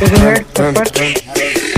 Is it hurt?